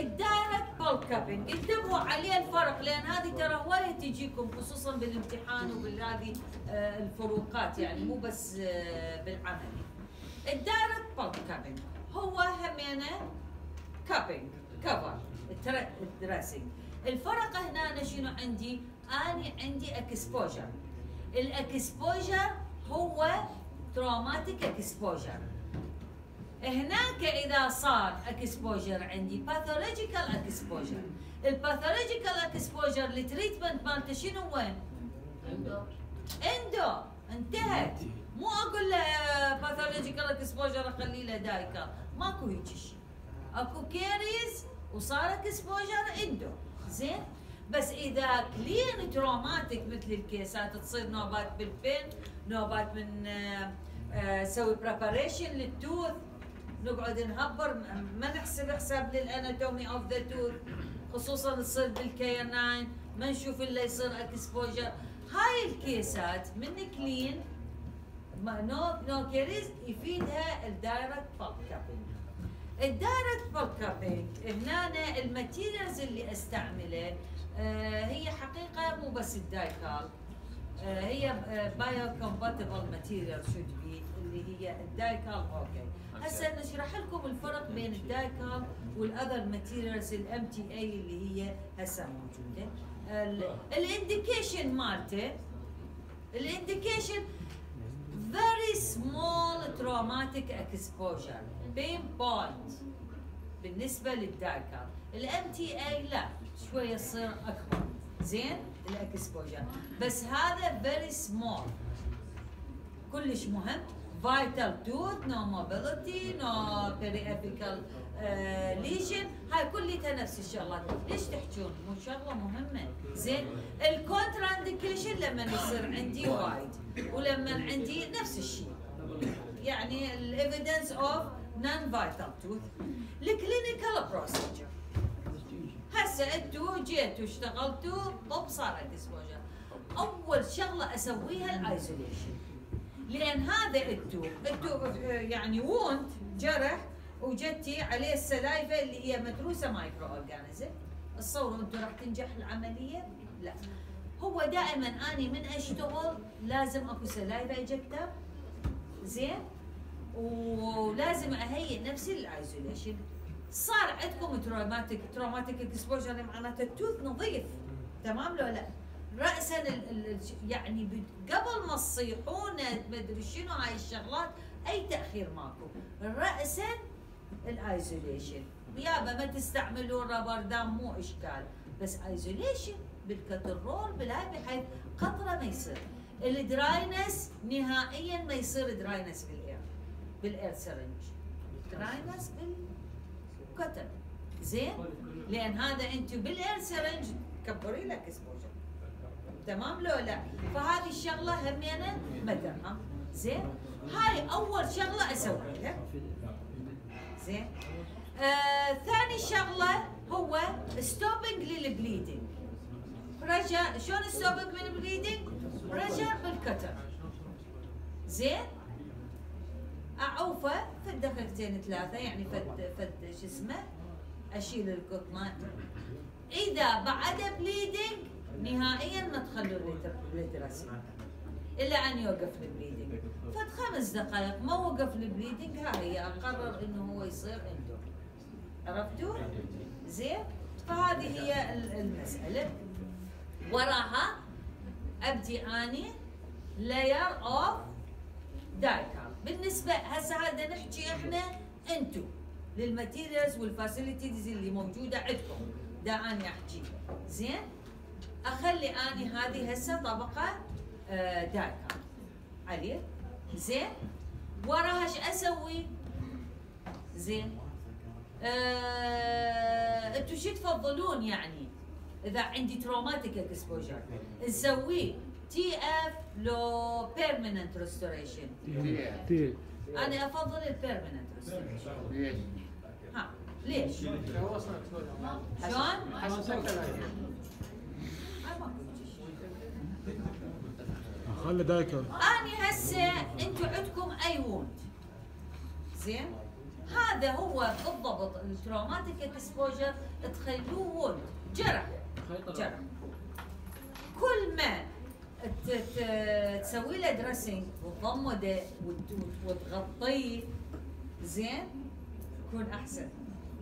ال direct pulp capping انتبهوا عليه الفرق لأن هذه ترى وايد تجيكم خصوصا بالامتحان وبالهذه آه، الفروقات يعني مو بس بالعملي ال direct pulp capping هو همينة capping cover ال dressing الفرق هنا شنو عندي؟ أنا عندي exposure ال exposure هو traumatic exposure هناك إذا صار exposure عندي pathological exposure ال pathological exposure ال treatment مالته شنو وين؟ endo انتهت. مو أقول له pathological exposure اخلي له Dycal. ماكو هيك شيء. أكو caries وصار exposure endo زين؟ بس إذا clean traumatic مثل الكيسات تصير نوبات بالبن نوبات من آه، سوي preparation لل tooth نقعد نهبر ما نحسب حساب لل anatomy of the tooth خصوصا تصير بال canine ما نشوف إلا يصير exposure هاي الكيسات من clean no no caries يفيدها ال direct pulp capping ال direct pulp capping هنا ال materials اللي أستعمله آه هي حقيقة مو بس ال Dycal. هي biocompatible material should be اللي هي ال Dycal okay. هسه نشرح لكم الفرق بين ال Dycal وال other materials ال MTA اللي هي هسه موجودة. ال indication مالته ال indication very small traumatic exposure pinpoint بالنسبة لل Dycal ال MTA لا شوية تصير أكبر. زين؟ ال exposure بس هذا very small. كلش مهم. vital tooth no mobility no periapical lesion هاي كلها نفس الشغلات. ليش تحجون؟ مو شغلة مهمة. زين. ال contraindication لما يصير عندي wide ولما عندي نفس الشيء. يعني ال evidence of non-vital tooth ال clinical procedure هسه أنتوا جيتوا اشتغلتوا طب صار exposure أول شغلة أسويها ال isolation لأن هذا انتو انتو يعني wound جرح وجتي عليه ال saliva اللي هي مدروسة microorganism تصوروا انتو راح تنجح العملية؟ لا. هو دائما أني من أشتغل لازم أكو saliva ejector زين؟ ولازم أهيئ نفسي لل isolation صار عندكم traumatic traumatic exposure معناته ال tooth نظيف. تمام لو لا؟ راسا يعني قبل ما تصيحون مدري شنو هاي الشغلات أي تأخير ماكو. راسا ال isolation. يابا ما تستعملون rubber dam مو إشكال. بس isolation بال cotton roll بالهاي بحيث قطرة ما يصير. الدراينس نهائيا ما يصير دراينس بالاير بالإير سرنج دراينس بالكتر زين؟ لأن هذا انت بال air syringe كبري لك exposure تمام لو لا؟ فهذه الشغلة همينة مدرها زين؟ هاي أول شغلة أسويها. زين؟ آه ثاني شغلة هو stopping لل bleeding رجع شلون stopping من ال bleeding رجع بال cotton زين؟ اعوفه في دقيقتين ثلاثة يعني فد فد شو اسمه؟ أشيل القطنة. إذا بعد bleeding نهائيا ما تخلوا ال dressing إلا أن يوقف ال bleeding فد خمس دقائق ما وقف ال bleeding ها هي اقرر إنه هو يصير endo عرفتوا؟ زين؟ فهذه هي المسألة. وراها أبدي أني layer of Dycal بالنسبة هسه هذا نحكي إحنا انتو لل materials وال facilities اللي موجودة عندكم. دا اني أحكي. زين؟ أخلي اني هذه هسه طبقة آه Dycal. عليه زين؟ وراها إيش أسوي؟ زين؟ آه أنتم شو تفضلون يعني إذا عندي traumatic exposure نسويه. TF لو permanent restoration تي أنا افضل ال permanent restoration ها ليش؟ شلون؟ خلي Dycal اني هسه أنتم عندكم أي wound زين هذا هو بالضبط ال traumatic exposure تخلوه wound جرح جرح كل ما تسوي له dressing وتضمده وت- وتغطيه. زين؟ يكون أحسن.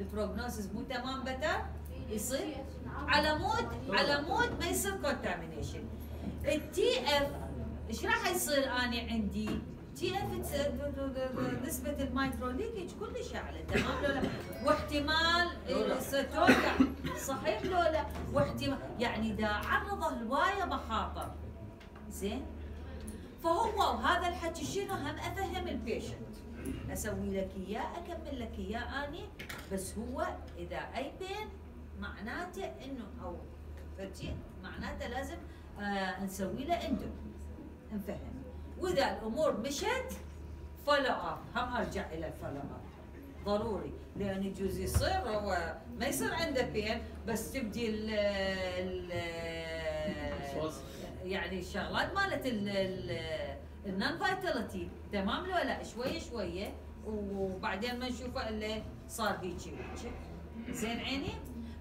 ال prognosis مو تمام better يصير؟ على مود على مود ما يصير contamination ال TF إيش راح يصير؟ اني عندي TF نسبة ال micro leakage كلش أعلى. تمام لو لا؟ واحتمال ستوقع صحيح لو لا؟ واحتمال. يعني اذا عرضه لواية مخاطر زين؟ فهو وهذا الحكي شنو؟ هم أفهم ال patient أسوي لك إياه أكمل لك إياه أني بس هو إذا أي pain معناته إنه أو فشي معناته لازم آه نسوي له endo نفهم. وإذا الأمور مشت follow up هم أرجع إلى ال follow up ضروري لأن يجوز يصير هو ما يصير عنده pain بس تبدي ال يعني الشغلات مالت ال non vitality تمام لو لا؟ شوية شوية وبعدين ما نشوفه إلا صار هيجي وهيجي زين عيني؟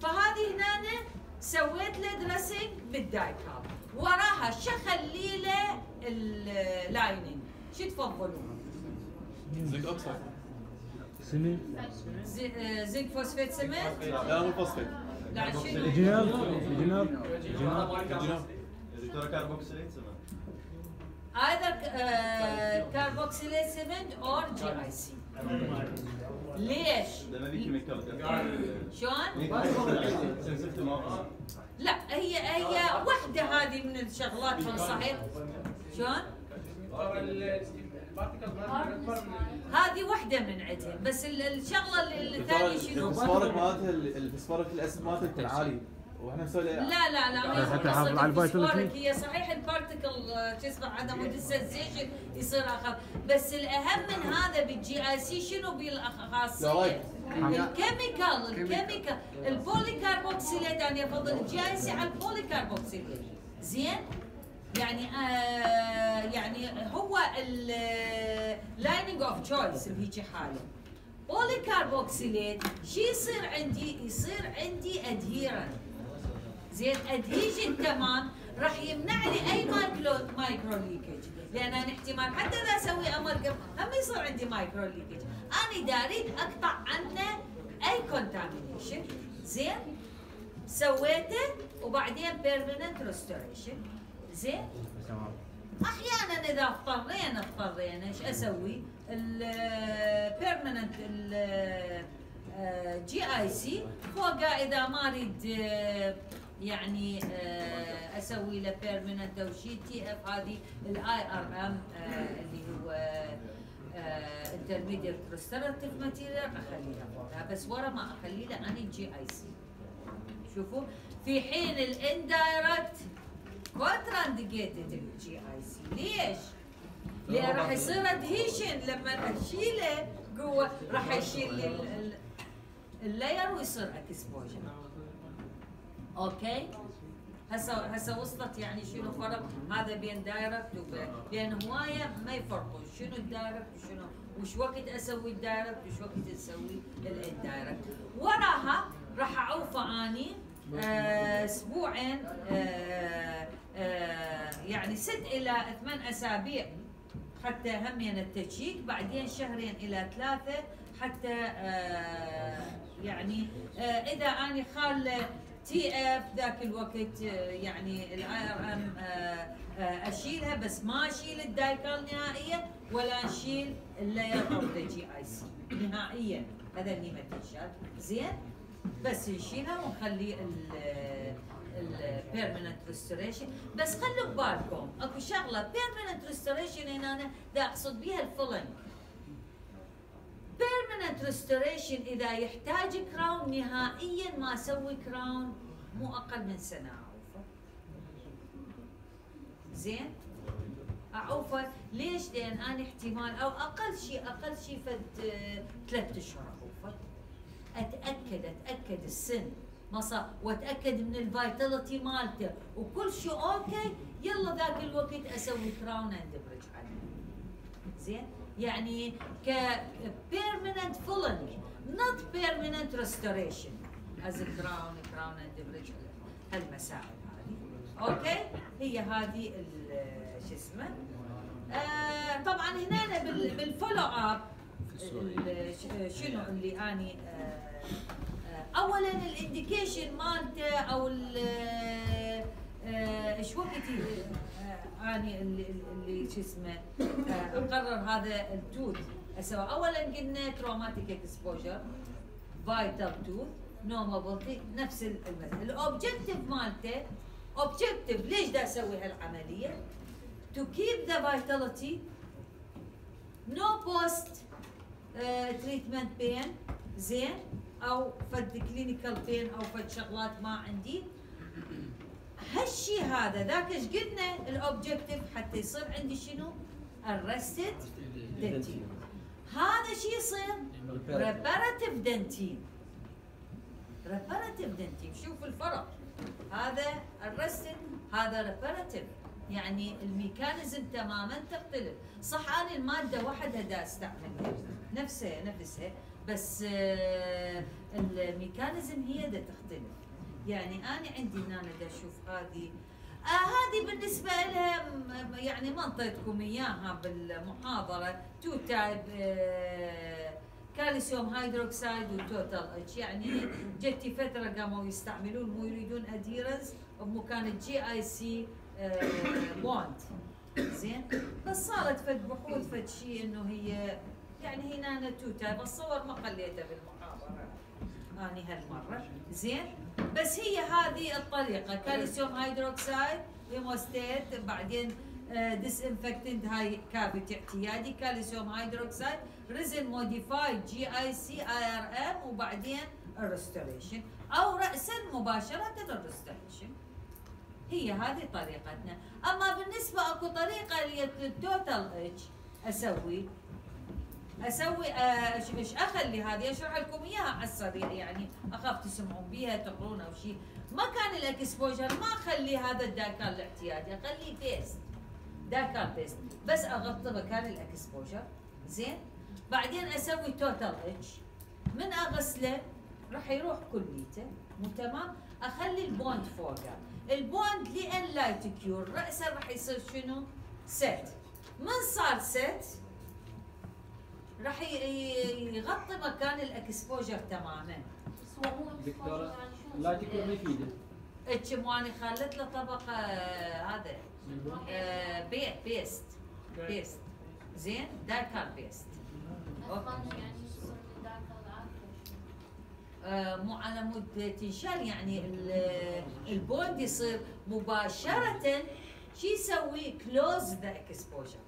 فهذه هنا سويت له dressing بال Dycal. وراها شو اخلي له ال lining شو تفضلون؟ zinc oxide cement. زي- آه، zinc phosphate cement؟ لا مو فوسفيت. لا شنو؟ جناب. جناب. جناب. جناب دكتورة كاربوكسيليت سمع either uh, carboxylate cement or GIC ليش؟ ده ما في كيميكال شلون؟ لا هي هي واحدة هذه من الشغلات من صحيح شلون؟ هذه واحدة من عندهم بس ال- الشغلة الثانية شنو؟ الفسفورك مالته الفسفورك الاسم مالته يكون عالي وإحنا نسوي لا لا لا ما الفيتامين الفسفوريك. سي. هي صحيح البارتكل شو اسمه عدم ال dissociation يصير اخف بس الأهم من هذا بال GIC شنو لا، بالخاصيه؟ ال chemical ال chemical ال polycarboxylate أنا افضل ال GIC على ال polycarboxylate زين؟ يعني آه يعني هو ال lining of choice بهيجي حالة polycarboxylate شو يصير عندي؟ يصير عندي adherent زين adhesion تمام راح يمنع لي أي micro micro leakage لأن أنا احتمال حتى إذا أسوي amalgam هم يصير عندي micro leakage أنا دا اريد أقطع عنه أي contamination زين سويته وبعدين permanent restoration زين. تمام. أحيانا إذا اضطرينا اضطرينا إيش أسوي؟ ال permanent GIC فوقه إذا ما أريد آه، يعني آه، أسوي له permanent أو شيء TF هذه ال IRM اللي هو intermediate restorative material أخليها فوقها. بس ورا ما اخلي له اني GIC. شوفوا؟ في حين ال indirect contraindicated ال GIC. ليش؟ لأن راح يصير adhesion لما أشيله جوا راح يشيل لي ال- ال- ال layer ويصير exposure okay؟ هسه هسه وصلت يعني شنو فرق؟ هذا بين direct لأن هواية ما يفرقوا. شنو ال direct وشنو وش وقت أسوي ال direct وش وقت أسوي ال indirect وراها راح اعوفه اني آه، أسبوعين آه، آه، يعني ست إلى ثمان أسابيع. حتى همين ال check بعدين شهرين إلى ثلاثة حتى آه، يعني آه، إذا اني خال TF ذاك الوقت آه، يعني ال IRM أشيلها بس ما أشيل ال Dycal نهائيا ولا أشيل ال layer of the GIC. نهائيا. هذا اللي متشال زين؟ بس نشيلها ونخلي ال permanent restoration بس خلوا ببالكم أكو شغلة permanent restoration هنا أنا دا أقصد بيها ال filling permanent restoration إذا يحتاج crown نهائيا ما أسوي crown مو أقل من سنة. اعوفه زين؟ اعوفه ليش؟ لأن أنا احتمال أو أقل شيء أقل شيء فد ثلاث أشهر اعوفه أتأكد أتأكد السن. ما صار. وأتأكد من ال vitality مالته. وكل شيء okay يلا ذاك الوقت أسوي crown and bridge عليه. زين؟ يعني ك permanent filling not permanent restoration. as a crown crown and bridge هالمسائل هذه. okay؟ هي هذه شو اسمه؟ آه طبعا هنا بال- بال follow up شنو اللي أني آه آه اولا ال indication مالته أو إيش وقت آه، اني اللي, شو اسمه آه، أقرر هذا ال tooth أسوي اولا قلنا traumatic exposure vital tooth no mobility نفس المثل. ال objective مالته objective ليش دا أسوي هالعملية؟ to keep the vitality no post treatment pain زين أو فد clinical pain أو فد شغلات ما عندي. هالشي هذا ذاك إيش قلنا؟ ال objective حتى يصير عندي شنو؟ arrested dentin هذا شي يصير؟ Reparative. dentin reparative dentin شوف الفرق. هذا arrested هذا reparative. يعني ال mechanism تماما تختلف. صح أنا المادة وحدها دا استعملها نفسها نفسها. بس آه، ال mechanism هي دا تختلف. يعني أنا عندي هنا دا أشوف هذه. آه هذه بالنسبة لها يعني ما انطيتكم إياها بالمحاضرة. two type آه calcium hydroxide و total etch يعني جتي فترة قاموا يستعملون مو يريدون adherence بمكان ال GIC bond زين؟ بس صارت فد بحوث فد شيء إنه هي يعني هنا two type الصور ما خليتها بالمحاضرة. أني هالمرة. زين؟ بس هي هذه الطريقة. calcium hydroxide hemostat بعدين disinfectant هاي cavity اعتيادي كالسيوم هيدروكسيد ريزن موديفايد جي اي سي اي ار ام وبعدين ال restoration أو راسا مباشرة ال restoration هي هذه طريقتنا. أما بالنسبة أكو طريقة لل total etch أسوي. أسوي آه، إيش أخلي هذه؟ أشرح لكم إياها على السريع يعني أخاف تسمعون بيها تقرون أو شيء. ما كان ال exposure ما أخلي هذا ال Dycal الاعتيادي اخليه paste Dycal paste بس أغطي مكان ال exposure زين؟ بعدين أسوي توتال اتش من أغسله راح يروح كليته. مو تمام؟ أخلي البوند فوقه. البوند لأن لايت كيور راسا راح يصير شنو؟ سيت من صار سيت راح يغطي مكان الاكسبوجر تماما. بس هو مو دكتورة، يعني شو لا تكون ما يفيده اتشمواني خلت له طبقة هذا. آه، بي paste. paste. زين؟ Dycal paste يعني آه، مو على مود تنشال يعني ال- ال bond يصير مباشرة. شو يسوي؟ close the exposure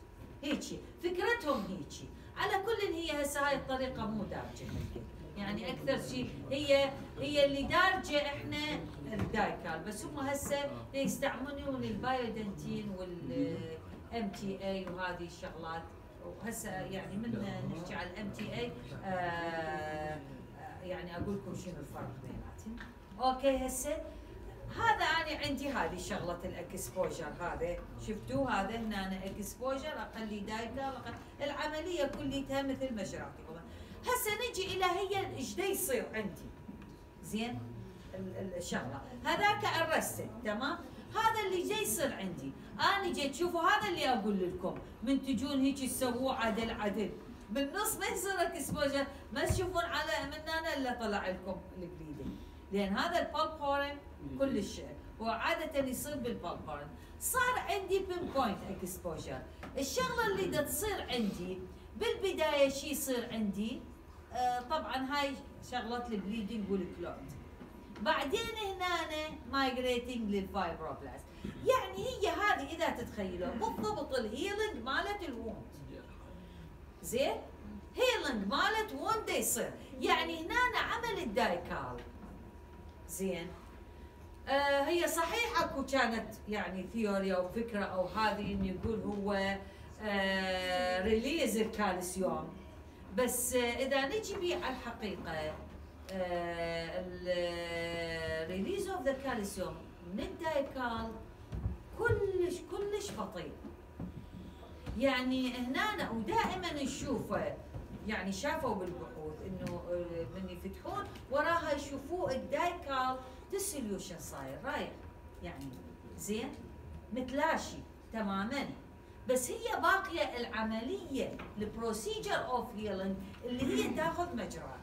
هيجي. فكرتهم هيجي. على كل هي هسه هاي الطريقة مو دارجة يمكن. يعني أكثر شيء هي هي اللي دارجة إحنا ال Dycal بس هم هسه يستعملون ال Biodentine وال MTA وهذه الشغلات. وهسه يعني من نحكي على ال MTA يعني أقول لكم شنو الفرق بيناتهم. okay هسه هذا أنا عندي هذه شغلة ال exposure هذا شفتوه هذا هنا exposure اخلي Dycal أخلي- العملية كليتها مثل ما شرحت لكم هسه نجي إلى هي إيش يصير عندي. زين؟ ال- ال- الشغلة. هذاك الرست تمام؟ هذا اللي جاي يصير عندي. أنا جيت شوفوا هذا اللي أقول لكم. من تجون هيك تسووه عدل عدل. بالنص ما يصير إكسبوجر ما تشوفون على من أنا الا طلع لكم البليدنج لأن هذا البالب هورن كلش وعاده يصير بالبالب هورن صار عندي بين بوينت اكسبوجر الشغلة اللي دا تصير عندي بالبداية شي يصير عندي؟ آه طبعا هاي شغله ال bleeding وال clot بعدين هنا migrating لل fibroblast يعني هي هذه إذا تتخيلوا بالضبط ال healing مالت ال wound زين؟ healing مالت wound يصير. يعني هنا عمل ال Dycal. زين؟ هي صحيح أكو كانت يعني theory أو فكرة أو هذه انه يقول هو آه release الكالسيوم. بس آه إذا نجي بيه على الحقيقة ال release of the calcium من ال Dycal كلش كلش بطيء. يعني هنا ودائما نشوفه يعني شافوا بالبحوث إنه آه، من يفتحون وراها يشوفوا ال Dycal dissolution صاير رايح يعني زين؟ متلاشي تماما. بس هي باقية العملية ال procedure of healing اللي هي تاخذ مجراها.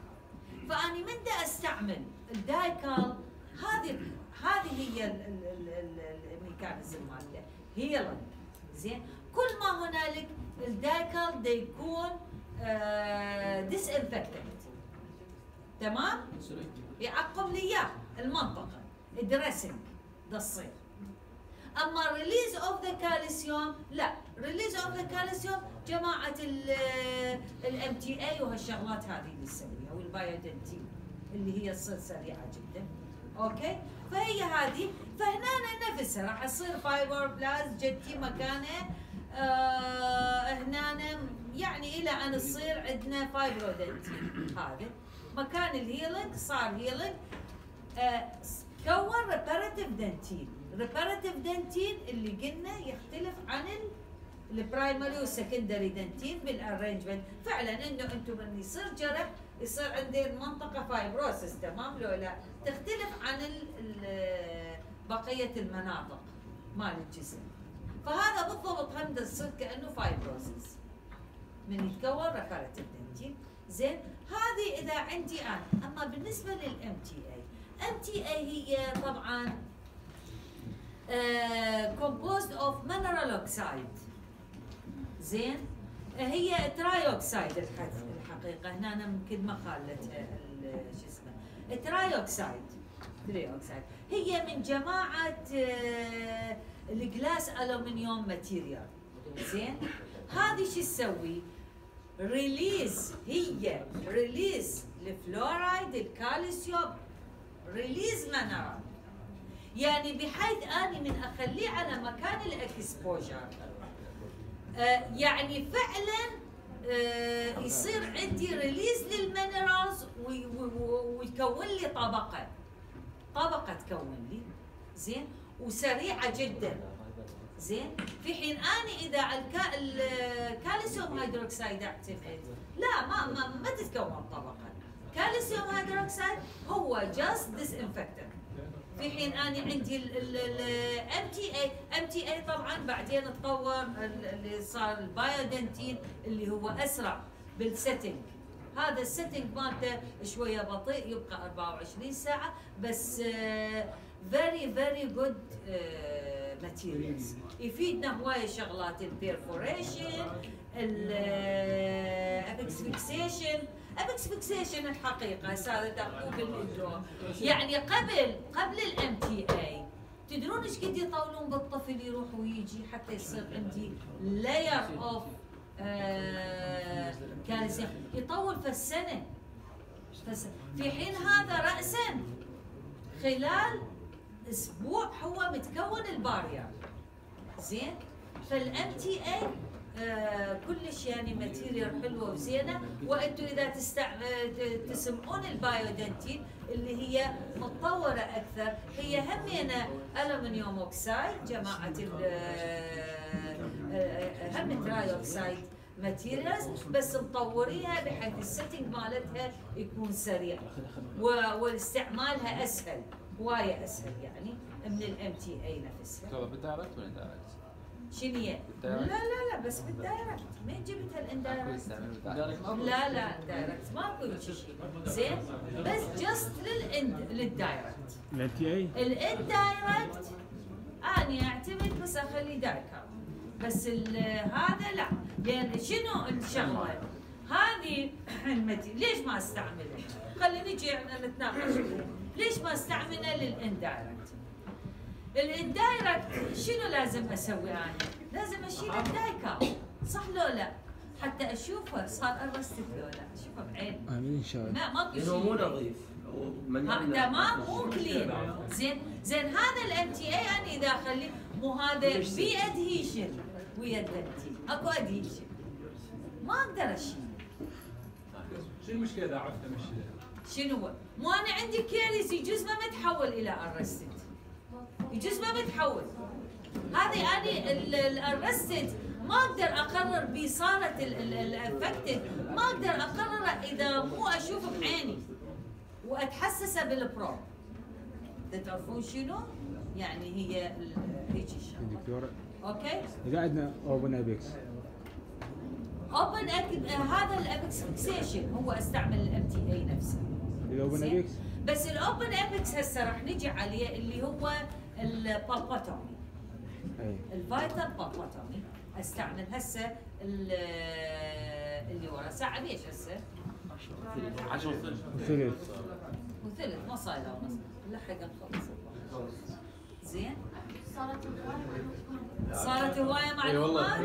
فأني من دا أستعمل؟ ال Dycal هذه هذه هي ال- ال- ال- ال- ال mechanism مالته healing زين؟ كل ما هنالك ال Dycal دا يكون disinfectant تمام؟ يعقم لي إياه. المنطقة ال dressing ده تصير أما release of the calcium لا release of the calcium جماعة ال MTA وهالشغلات هذه اللي تسويها وال Biodentine اللي هي تصير سريعة جدا. أوكي؟ فهي هذه. فهنا نفسها راح يصير fibroblast جدتي مكانه. آه هنا يعني إلى أن يصير عندنا fibrodentin هذا مكان ال healing صار healing آه، كون reparative dentin reparative dentin اللي قلنا يختلف عن ال primary وال secondary dentin بال arrangement فعلا إنه أنتم من يصير جرح يصير عندي المنطقة fibrosis تمام؟ لو لا. تختلف عن بقية المناطق مال الجسم. فهذا بالضبط هم تصير كأنه fibrosis من يتكون reparative dentin زين هذه إذا عندي أنا. أما بالنسبة لل MTA MTA هي طبعا composed of mineral oxide زين؟ هي trioxide الحقيقة. هنا أنا يمكن ما خالتها ال- شو اسمه. trioxide trioxide هي من جماعة آه، ال glass aluminum material. زين؟ هذه شو تسوي؟ release هي release الفلورايد الكالسيوم release mineral يعني بحيث أني من أخليه على مكان ال exposure. آه يعني فعلا آه يصير عندي release لل minerals وي- وي- ويكون لي طبقة. طبقة تكون لي. زين؟ وسريعة جدا. زين؟ في حين أني إذا الكا... ال calcium hydroxide أعتمد. لا ما ما, ما تتكون طبقة. calcium hydroxide هو just disinfectant في حين أني عندي ال MTA MTA طبعا بعدين تطور ال- اللي صار ال Biodentine اللي هو أسرع بال setting هذا ال setting مالته شوية بطيء يبقى 24 ساعة بس very very good materials يفيدنا هواية شغلات ال perforation ال apexification الحقيقة هذا بال endo يعني قبل قبل ال MTA تدرون إيش قد يطولون بالطفل يروح ويجي حتى يصير عندي layer of calcium يطول في السنة. في حين هذا راسا خلال أسبوع هو متكون ال barrier. زين؟ فال MTA كلش يعني material حلوة وزينة. وأنتم إذا. آه، تسمعون ال Biodentine اللي هي متطورة أكثر هي همينة aluminum oxide جماعة آه، آه، هم trioxide materials بس مطوريها بحيث ال setting مالتها يكون سريع. واستعمالها أسهل هوايه أسهل يعني من ال MTA نفسها. ترى بال direct ولا هي؟ لا؟ لا لا بس بال direct مين جبتها أكو ال indirect؟ يستعمل بال direct لا لا direct ماكو شيء زين بس just لل ind- لل direct ال MTA ال indirect اني أعتمد بس أخلي Dycal بس ال- هذا لا لأن شنو الشغلة؟ هذه ال MTA ليش ما استعملها؟ خلينا نجي إحنا نتناقش فيها. ليش ما استعملها لل indirect؟ ال indirect شنو لازم أسوي أنا؟ لازم أشيل ال Dycal صح لو لا؟ حتى أشوفه صار arrested لو لا. أشوفه بعيني آمين إن شاء الله. ما ماكو لأنه مو شيء نظيف مليان تمام مو clean زين زين هذا ال MTA أنا إذا اخليه مو هذا في adhesion ويا ال dentin أكو adhesion ما أقدر أشيل. شو المشكلة إذا عرفت MTA شنو هو؟ مو أنا عندي caries يجوز ما متحول إلى arrested يجوز ما متحول هذه أني ال arrested ما أقدر أقرر بصالة ال affected ما أقدر اقرره إذا مو أشوف بعيني واتحسسه بال probe تعرفون شنو؟ يعني هي هيك الشغله دكتورة okay؟ إذا عندنا open apex open. هذا ال apexification هو أستعمل ال MTA نفسه إذا open زين؟ apex بس ال open apex هسه راح نجي عليه اللي هو ال pulpotomy أي. ال vital pulpotomy أستعمل هسه ال- اللي ورا. ساعة بيش هسه؟ عشر ثلث. ثلث وثلث. ما صايرة ونص لحق نخلص زين. صارت الغاية صارت هوايه معلومات؟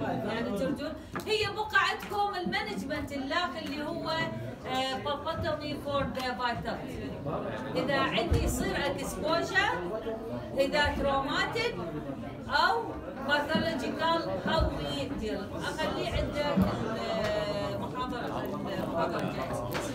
يعني تردون هي بقعتكم ال management اللاخ اللي هو pulpotomy for vitality إذا عندي يصير exposure إذا traumatic أو pathological how we deal اخليه عندك المحاضره المحاضره الجايه